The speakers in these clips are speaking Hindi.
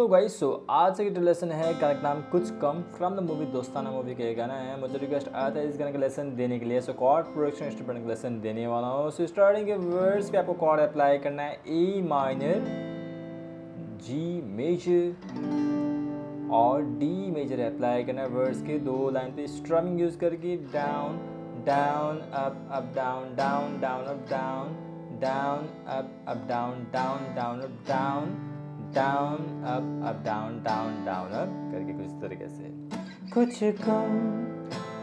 तो गाइस सो आज का लेसन है गाने का नाम कुछ come from the movie Dostana movie का गाना है। मुझे रिक्वेस्ट आया था इस गाने का लेसन देने के लिए। सो कॉर्ड प्रोडक्शन इंस्ट्रूमेंट का लेसन देने वाला हूँ। सो स्टार्टिंग के वर्ड्स पे आपको कॉर्ड अप्लाई करना है। ए माइनर जी मेजर और डी मेजर अप्लाई करना है वर्ड्स के दो लाइन पे। स्ट्रमिंग यूज़ करके down down up up down down down up down down up up down down down up down down up up down down down up करके कुछ तरीके से। कुछ कम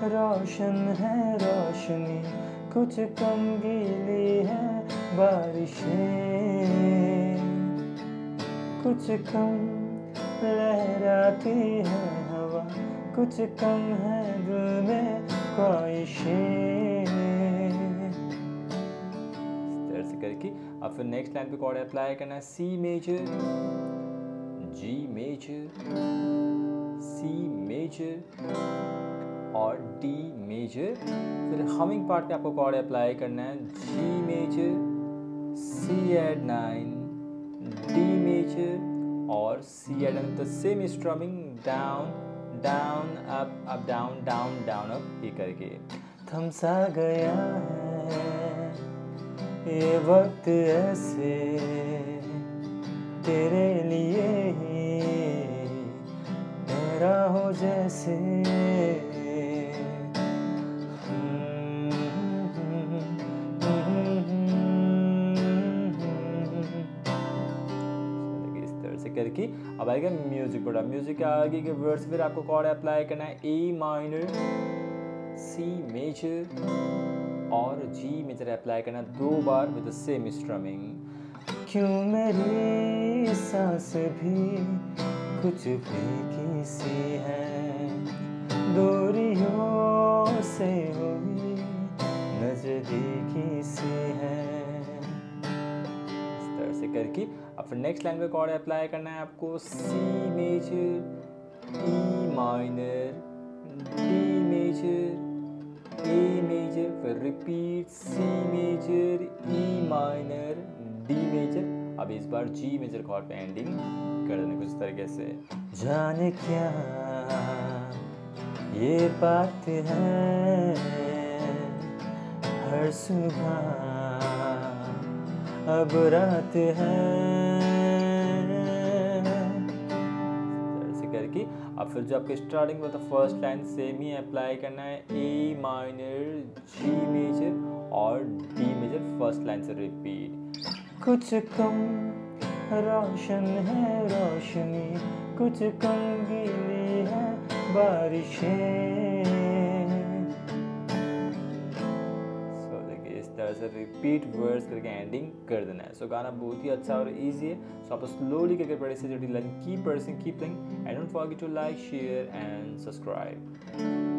रोशन है रोशनी। कुछ कम गीली है बारिशें। कुछ कम लहराती है हवा। कुछ कम है दिल में ख्वाहिशें। से करके। अब फिर नेक्स्ट लाइन पे कॉर्ड अप्लाई करना है C major G major C major और डी मेजर फिर हमिंग पार्ट पे आपको कॉर्ड अप्लाई करना है। G major C add nine D major और C add the same strumming down down up up down down down up ये करके। थमसा गया है, ये वक्त ऐसे, तेरे हो जैसे इस तरह से करके अब आएगा म्यूज़िक बड़ा। म्यूज़िक के आगे के वर्ड्स फिर आपको कॉर्ड अप्लाई करना है? ए माइनर सी मेजर और जी मेजर अप्लाई करना दो बार विद द सेम स्ट्रमिंग क्यों मेरी सांस भी कुछ फीकी सी है। दूरियों से हुई नजदीकी सी है। इस तरह से करके अब नेक्स्ट लाइन पे कॉर्ड अप्लाई करना है आपको। C major E minor D major A major फिर repeat C major E minor D major अब इस बार जी मेजर कॉर्ड पे एंडिंग कर देने कुछ तरीके से। जाने क्या ये बात है हर सुबह अब रात है। करके अब फिर जो आपके स्टार्टिंग में तो फ़र्स्ट लाइन सेम ही अप्लाई करना है ए माइनर जी मेजर और डी मेजर फ़र्स्ट लाइन से रिपीट कुछ कम रोशन है, रोशनी। कुछ कम गीली है, बारिशें। इस तरह से रिपीट वर्ड्स करके एंडिंग कर देना है। सो गाना बहुत ही अच्छा और इजी है। सो आप स्लोली करके पढ़े से जो लर्न कीप पर्सिंग कीप लिंग and don't forget to like share and subscribe